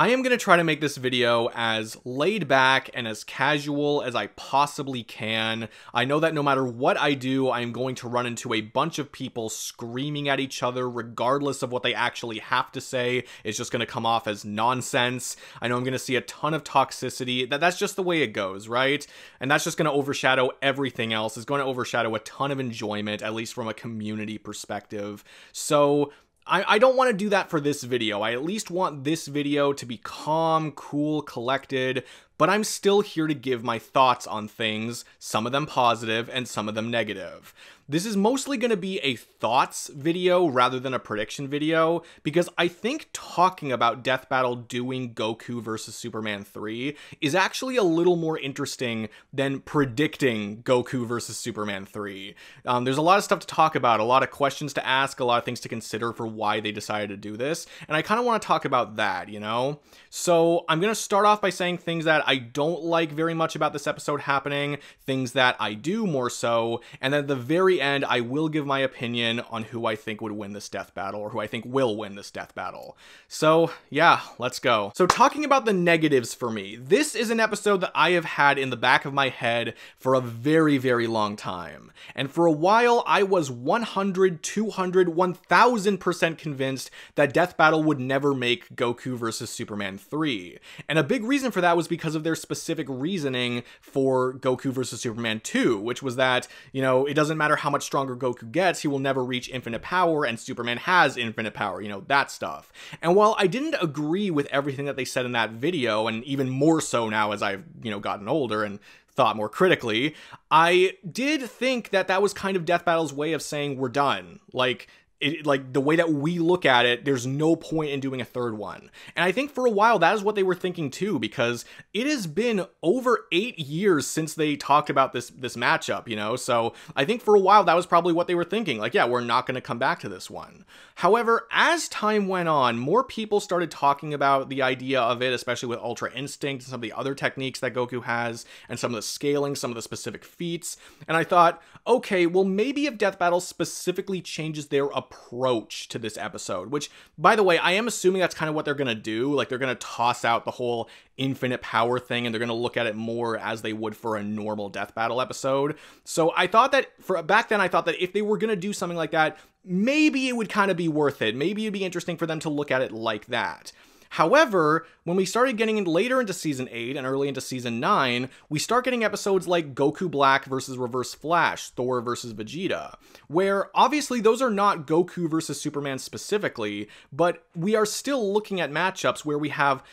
I am going to try to make this video as laid back and as casual as I possibly can. I know that no matter what I do, I'm going to run into a bunch of people screaming at each other regardless of what they actually have to say. It's just going to come off as nonsense. I know I'm going to see a ton of toxicity. That That's just the way it goes, right? And that's just going to overshadow everything else. It's going to overshadow a ton of enjoyment, at least from a community perspective. So I, I don't want to do that for this video. I at least want this video to be calm, cool, collected, but I'm still here to give my thoughts on things, some of them positive and some of them negative. This is mostly going to be a thoughts video rather than a prediction video because I think talking about Death Battle doing Goku versus Superman 3 is actually a little more interesting than predicting Goku versus Superman 3. Um, there's a lot of stuff to talk about, a lot of questions to ask, a lot of things to consider for why they decided to do this, and I kind of want to talk about that, you know? So I'm going to start off by saying things that I don't like very much about this episode happening, things that I do more so, and then at the very end, I will give my opinion on who I think would win this death battle or who I think will win this death battle. So, yeah, let's go. So, talking about the negatives for me, this is an episode that I have had in the back of my head for a very, very long time. And for a while, I was 100, 200, 1000% convinced that Death Battle would never make Goku versus Superman 3. And a big reason for that was because of their specific reasoning for Goku versus Superman 2, which was that, you know, it doesn't matter how much stronger Goku gets, he will never reach infinite power, and Superman has infinite power, you know, that stuff. And while I didn't agree with everything that they said in that video, and even more so now as I've, you know, gotten older and thought more critically, I did think that that was kind of Death Battle's way of saying we're done. Like, it, like the way that we look at it, there's no point in doing a third one. And I think for a while that is what they were thinking too, because it has been over eight years since they talked about this this matchup, you know. So I think for a while that was probably what they were thinking. Like, yeah, we're not going to come back to this one. However, as time went on, more people started talking about the idea of it, especially with Ultra Instinct and some of the other techniques that Goku has, and some of the scaling, some of the specific feats. And I thought, okay, well maybe if Death Battle specifically changes their approach to this episode, which, by the way, I am assuming that's kind of what they're going to do. Like, they're going to toss out the whole infinite power thing and they're going to look at it more as they would for a normal death battle episode. So I thought that for back then, I thought that if they were going to do something like that, maybe it would kind of be worth it. Maybe it'd be interesting for them to look at it like that. However, when we started getting in later into season 8 and early into season 9, we start getting episodes like Goku Black versus Reverse Flash, Thor versus Vegeta, where obviously those are not Goku versus Superman specifically, but we are still looking at matchups where we have,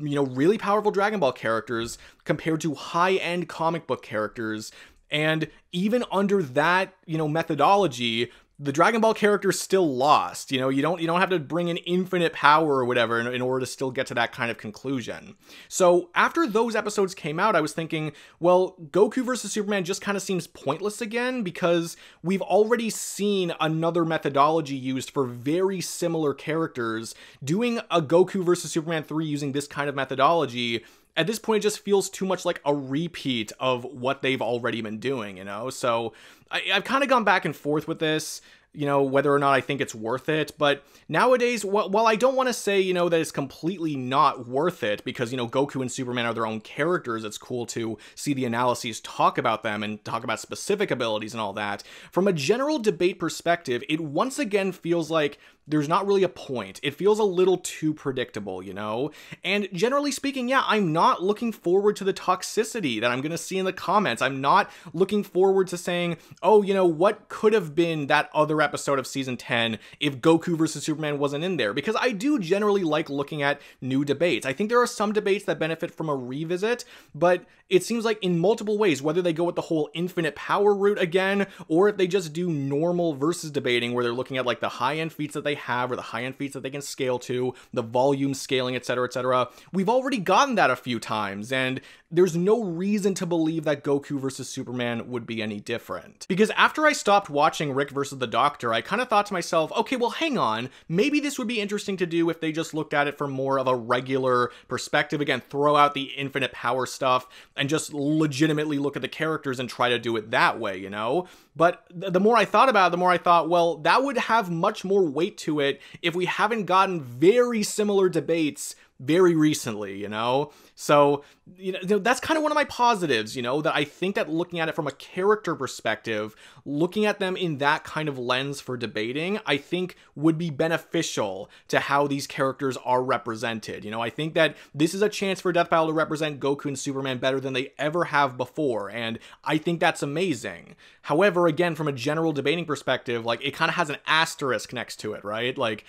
you know, really powerful Dragon Ball characters compared to high-end comic book characters. And even under that, you know, methodology, the Dragon Ball character is still lost. You know, you don't you don't have to bring in infinite power or whatever in, in, order to still get to that kind of conclusion. So after those episodes came out, I was thinking, well, Goku versus Superman just kind of seems pointless again because we've already seen another methodology used for very similar characters. Doing a Goku versus Superman 3 using this kind of methodology at this point it just feels too much like a repeat of what they've already been doing, you know? So I, have kind of gone back and forth with this you know, whether or not I think it's worth it. But nowadays, while I don't want to say, you know, that it's completely not worth it because, you know, Goku and Superman are their own characters, it's cool to see the analyses talk about them and talk about specific abilities and all that. From a general debate perspective, it once again feels like there's not really a point. It feels a little too predictable, you know? And generally speaking, yeah, I'm not looking forward to the toxicity that I'm gonna see in the comments. I'm not looking forward to saying, oh, you know, what could have been that other episode of season 10 if Goku versus Superman wasn't in there? Because I do generally like looking at new debates. I think there are some debates that benefit from a revisit, but it seems like in multiple ways, whether they go with the whole infinite power route again, or if they just do normal versus debating where they're looking at like the high end feats that they have or the high end feats that they can scale to, the volume scaling, etc., etc. We've already gotten that a few times, and there's no reason to believe that Goku versus Superman would be any different. Because after I stopped watching Rick versus the Doctor, I kind of thought to myself, okay, well, hang on, maybe this would be interesting to do if they just looked at it from more of a regular perspective. Again, throw out the infinite power stuff and just legitimately look at the characters and try to do it that way, you know? But th the more I thought about it, the more I thought, well, that would have much more weight to it if we haven't gotten very similar debates very recently, you know? So, you know, that's kind of one of my positives, you know, that I think that looking at it from a character perspective, looking at them in that kind of lens for debating, I think would be beneficial to how these characters are represented. You know, I think that this is a chance for Death Battle to represent Goku and Superman better than they ever have before, and I think that's amazing. However, again, from a general debating perspective, like it kind of has an asterisk next to it, right? Like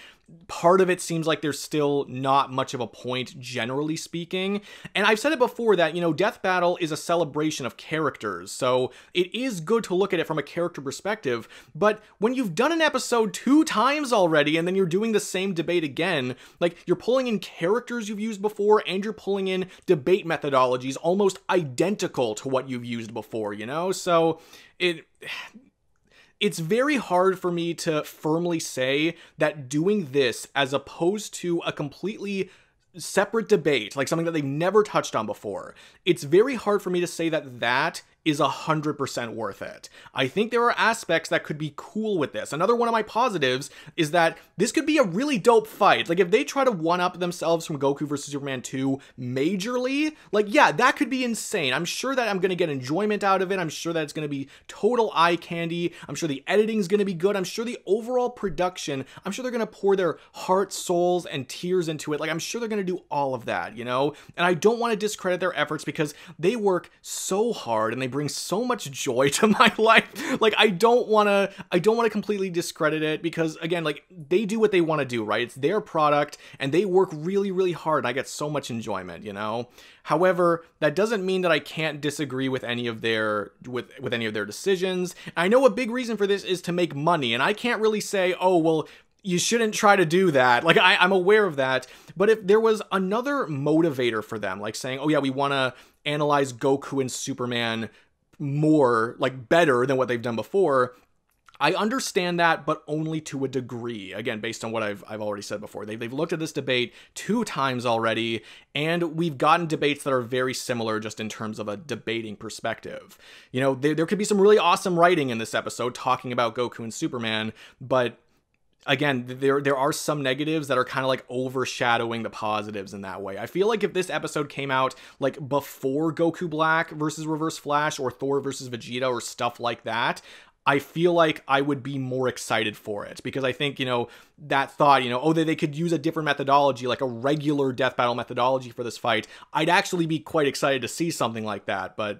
part of it seems like there's still not much of a point generally speaking. And i've said it before that you know death battle is a celebration of characters so it is good to look at it from a character perspective. But when you've done an episode two times already and then you're doing the same debate again like you're pulling in characters you've used before and you're pulling in debate methodologies almost identical to what you've used before you know? So it it's very hard for me to firmly say that doing this as opposed to a completely separate debate, like something that they've never touched on before, it's very hard for me to say that that is 100% worth it. I think there are aspects that could be cool with this. Another one of my positives is that this could be a really dope fight. Like, if they try to one up themselves from Goku vs. Superman 2 majorly, like, yeah, that could be insane. I'm sure that I'm to get enjoyment out of it. I'm sure that it's to be total eye candy. I'm sure the editing's to be good. I'm sure the overall production, I'm sure they're to pour their heart, souls, and tears into it. Like, I'm sure they're to do all of that, you know? And I don't want to discredit their efforts because they work so hard and they brings so much joy to my life. Like I don't want to I don't want to completely discredit it because again, like they do what they want to do, right? It's their product and they work really really hard. I get so much enjoyment, you know? However, that doesn't mean that I can't disagree with any of their with with any of their decisions. I know a big reason for this is to make money and I can't really say, "Oh, well, you shouldn't try to do that. Like I, am aware of that. But if there was another motivator for them, like saying, oh yeah, we want to analyze Goku and Superman more like better than what they've done before I understand that, but only to a degree. Again, based on what I've, I've already said before. They've, they've looked at this debate two times already, and we've gotten debates that are very similar just in terms of a debating perspective. You know, there, there could be some really awesome writing in this episode talking about Goku and Superman, but again, there there are some negatives that are kind of like overshadowing the positives in that way. I feel like if this episode came out like before Goku Black versus Reverse Flash or Thor versus Vegeta or stuff like that, I feel like I would be more excited for it because I think, you know, that thought, you know, oh, they, they could use a different methodology, like a regular death battle methodology for this fight. I'd actually be quite excited to see something like that, but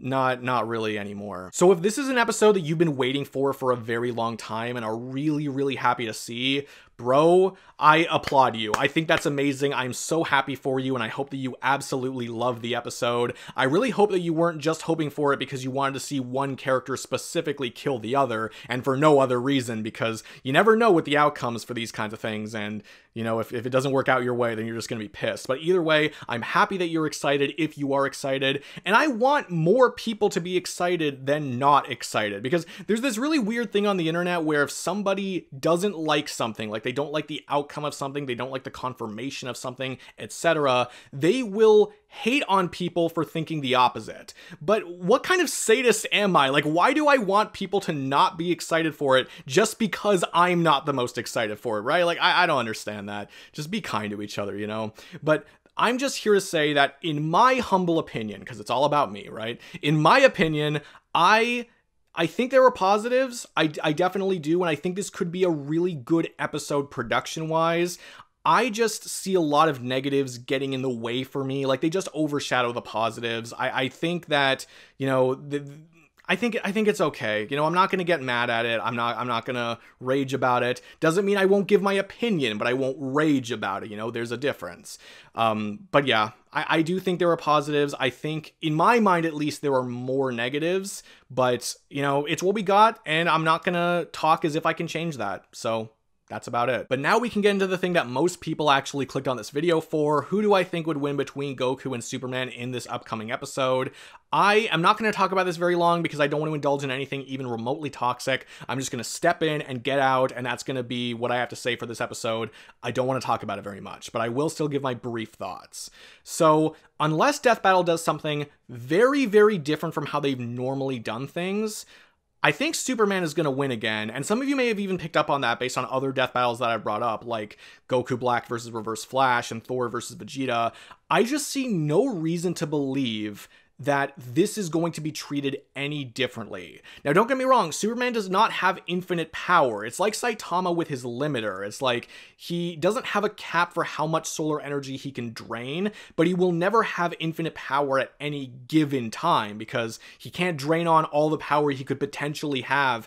not not really anymore. So if this is an episode that you've been waiting for for a very long time and are really really happy to see, bro, I applaud you. I think that's amazing. I'm so happy for you, and I hope that you absolutely love the episode. I really hope that you weren't just hoping for it because you wanted to see one character specifically kill the other, and for no other reason, because you never know what the outcomes for these kinds of things, and, you know, if, if it doesn't work out your way, then you're just gonna be pissed. But either way, I'm happy that you're excited if you are excited, and I want more people to be excited than not excited, because there's this really weird thing on the internet where if somebody doesn't like something, like they don't like the outcome of something, they don't like the confirmation of something, etc., they will hate on people for thinking the opposite. But what kind of sadist am I? Like, why do I want people to not be excited for it just because I'm not the most excited for it, right? Like, I, I don't understand that. Just be kind to each other, you know? But I'm just here to say that, in my humble opinion, because it's all about me, right? In my opinion, I I think there are positives. I, I definitely do. And I think this could be a really good episode production wise. I just see a lot of negatives getting in the way for me. Like they just overshadow the positives. I, I think that, you know, the, I think I think it's okay. You know, I'm not going to get mad at it. I'm not I'm not going to rage about it. Doesn't mean I won't give my opinion, but I won't rage about it. You know, there's a difference. Um, but yeah, I, I do think there are positives. I think in my mind at least there are more negatives. But you know, it's what we got, and I'm not going to talk as if I can change that. So that's about it. But now we can get into the thing that most people actually clicked on this video for. Who do I think would win between Goku and Superman in this upcoming episode? I am not going to talk about this very long because I don't want to indulge in anything even remotely toxic. I'm just going to step in and get out, and that's going to be what I have to say for this episode. I don't want to talk about it very much, but I will still give my brief thoughts. So, unless Death Battle does something very, very different from how they've normally done things, I think Superman is going to win again, and some of you may have even picked up on that based on other death battles that I brought up, like Goku Black versus Reverse Flash and Thor versus Vegeta. I just see no reason to believe that this is going to be treated any differently. Now, don't get me wrong, Superman does not have infinite power. It's like Saitama with his limiter. It's like he doesn't have a cap for how much solar energy he can drain, but he will never have infinite power at any given time because he can't drain on all the power he could potentially have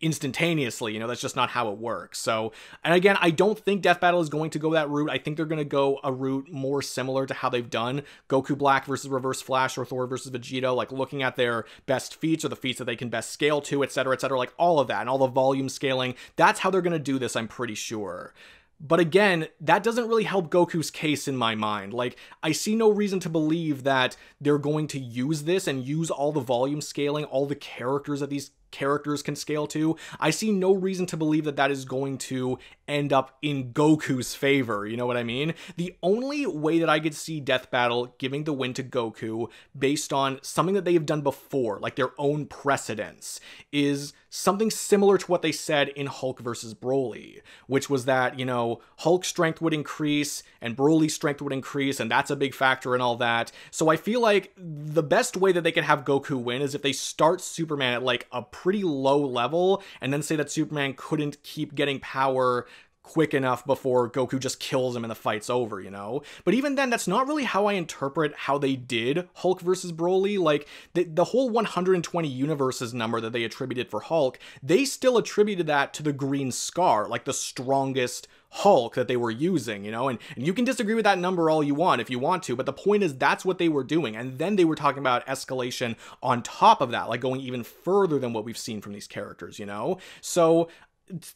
instantaneously. You know, that's just not how it works. So, and again, I don't think Death Battle is going to go that route. I think they're going to go a route more similar to how they've done Goku Black versus Reverse Flash or Thor versus Vegeta, like looking at their best feats or the feats that they can best scale to, etc., etc., like all of that and all the volume scaling. That's how they're going to do this, I'm pretty sure. But again, that doesn't really help Goku's case in my mind. Like, I see no reason to believe that they're going to use this and use all the volume scaling, all the characters that these characters can scale to. I see no reason to believe that that is going to end up in Goku's favor, you know what I mean? The only way that I could see Death Battle giving the win to Goku based on something that they have done before, like their own precedents, is something similar to what they said in Hulk versus Broly, which was that, you know, Hulk's strength would increase and Broly's strength would increase, and that's a big factor in all that. So I feel like the best way that they could have Goku win is if they start Superman at like a pretty low level and then say that Superman couldn't keep getting power quick enough before Goku just kills him and the fight's over, you know? But even then, that's not really how I interpret how they did Hulk versus Broly. Like, the, the whole 120 universes number that they attributed for Hulk, they still attributed that to the Green Scar, like the strongest Hulk that they were using, you know, and, and you can disagree with that number all you want if you want to, but the point is that's what they were doing. And then they were talking about escalation on top of that, like going even further than what we've seen from these characters, you know? So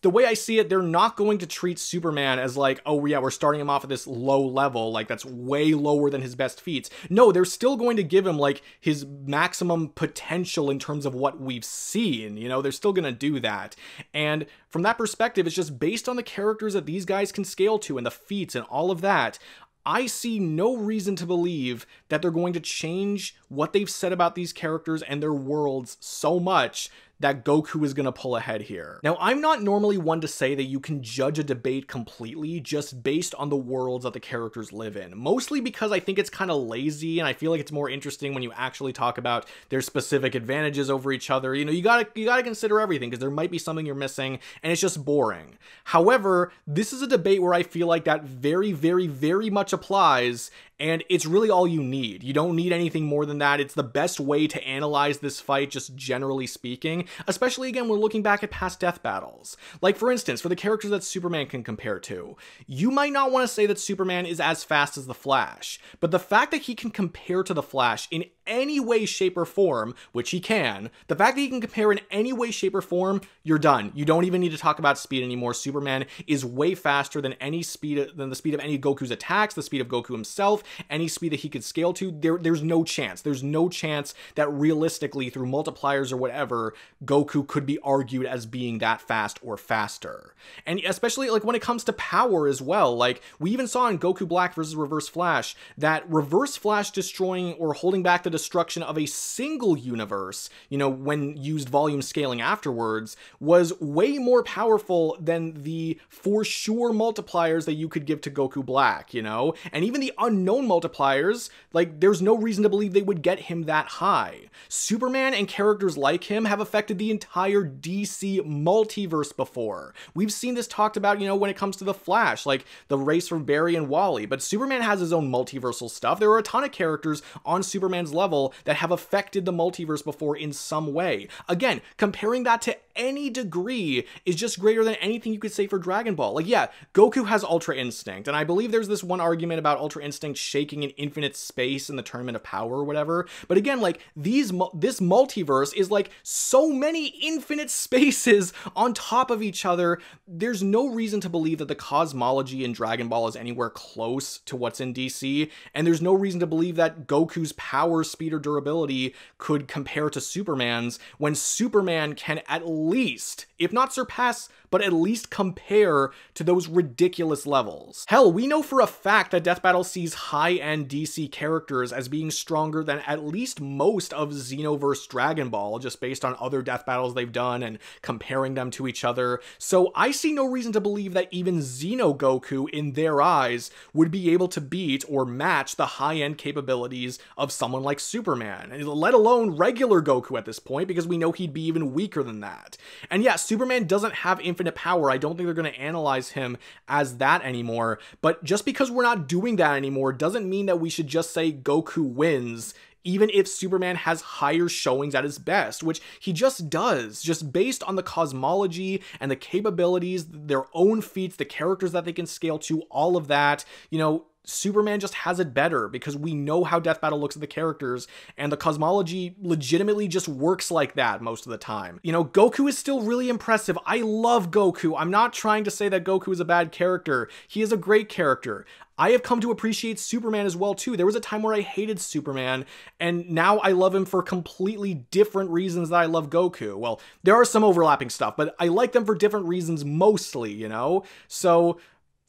the way I see it, they're not going to treat Superman as like, oh yeah, we're starting him off at this low level, like that's way lower than his best feats. No, they're still going to give him like his maximum potential in terms of what we've seen. You know, they're still going to do that. And from that perspective, it's just based on the characters that these guys can scale to and the feats and all of that. I see no reason to believe that they're going to change what they've said about these characters and their worlds so much that Goku is to pull ahead here. Now, I'm not normally one to say that you can judge a debate completely just based on the worlds that the characters live in, mostly because I think it's kind of lazy and I feel like it's more interesting when you actually talk about their specific advantages over each other. You know, you got to you got to consider everything because there might be something you're missing and it's just boring. However, this is a debate where I feel like that very very very much applies and it's really all you need. You don't need anything more than that. It's the best way to analyze this fight, just generally speaking, especially again when we're looking back at past death battles. Like, for instance, for the characters that Superman can compare to, you might not want to say that Superman is as fast as the Flash, but the fact that he can compare to the Flash in any way, shape, or form, which he can, the fact that he can compare in any way, shape, or form, you're done. You don't even need to talk about speed anymore. Superman is way faster than any speed than the speed of any Goku's attacks, the speed of Goku himself, any speed that he could scale to. There, there's no chance. There's no chance that realistically, through multipliers or whatever, Goku could be argued as being that fast or faster. And especially like when it comes to power as well. Like we even saw in Goku Black versus Reverse Flash that Reverse Flash destroying or holding back the destruction of a single universe, you know, when used volume scaling afterwards, was way more powerful than the for sure multipliers that you could give to Goku Black, you know? And even the unknown multipliers, like, there's no reason to believe they would get him that high. Superman and characters like him have affected the entire DC multiverse before. We've seen this talked about, you know, when it comes to The Flash, like the race from Barry and Wally, but Superman has his own multiversal stuff. There are a ton of characters on Superman's level that have affected the multiverse before in some way. Again, comparing that to any degree is just greater than anything you could say for Dragon Ball. Like, yeah, Goku has Ultra Instinct, and I believe there's this one argument about Ultra Instinct shaking an infinite space in the Tournament of Power or whatever. But again, like these, this multiverse is like so many infinite spaces on top of each other. There's no reason to believe that the cosmology in Dragon Ball is anywhere close to what's in DC, and there's no reason to believe that Goku's power, speed, or durability could compare to Superman's when Superman can at least, if not surpass, but at least compare to those ridiculous levels. Hell, we know for a fact that Death Battle sees high-end DC characters as being stronger than at least most of Xenoverse Dragon Ball, just based on other Death Battles they've done and comparing them to each other. So I see no reason to believe that even Xeno Goku, in their eyes, would be able to beat or match the high-end capabilities of someone like Superman, let alone regular Goku at this point, because we know he'd be even weaker than that. And yeah, Superman doesn't have infinite power. I don't think they're going to analyze him as that anymore. But just because we're not doing that anymore doesn't mean that we should just say Goku wins even if Superman has higher showings at his best, which he just does, just based on the cosmology and the capabilities, their own feats, the characters that they can scale to, all of that. You know, Superman just has it better because we know how Death Battle looks at the characters, and the cosmology legitimately just works like that most of the time. You know, Goku is still really impressive. I love Goku. I'm not trying to say that Goku is a bad character. He is a great character. I have come to appreciate Superman as well too. There was a time where I hated Superman, and now I love him for completely different reasons that I love Goku. Well, there are some overlapping stuff, but I like them for different reasons mostly, you know? So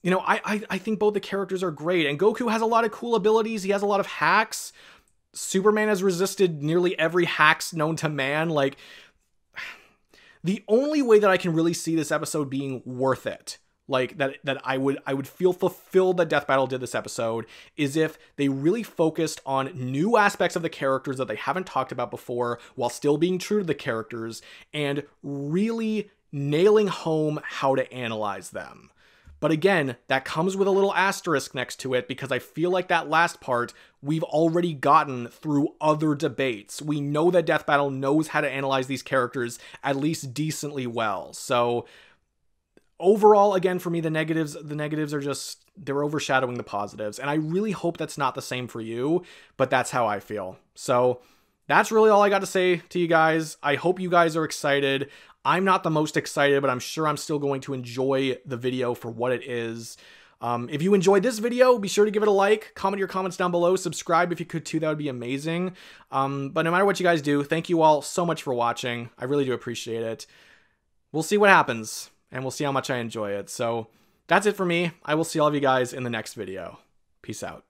you know, I, I, I think both the characters are great, and Goku has a lot of cool abilities. He has a lot of hacks. Superman has resisted nearly every hacks known to man. Like, the only way that I can really see this episode being worth it, like that that I would I would feel fulfilled that Death Battle did this episode, is if they really focused on new aspects of the characters that they haven't talked about before, while still being true to the characters, and really nailing home how to analyze them. But again, that comes with a little asterisk next to it because I feel like that last part we've already gotten through other debates. We know that Death Battle knows how to analyze these characters at least decently well. So overall again for me the negatives the negatives are just they're overshadowing the positives and I really hope that's not the same for you, but that's how I feel. So that's really all I got to say to you guys. I hope you guys are excited. I'm not the most excited, but I'm sure I'm still going to enjoy the video for what it is. Um, if you enjoyed this video, be sure to give it a like, comment your comments down below, subscribe if you could too, that would be amazing. Um, but no matter what you guys do, thank you all so much for watching. I really do appreciate it. We'll see what happens, and we'll see how much I enjoy it. So that's it for me. I will see all of you guys in the next video. Peace out.